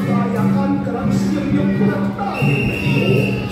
Kayakan ka ng siyang yung pinagdahil na iyo.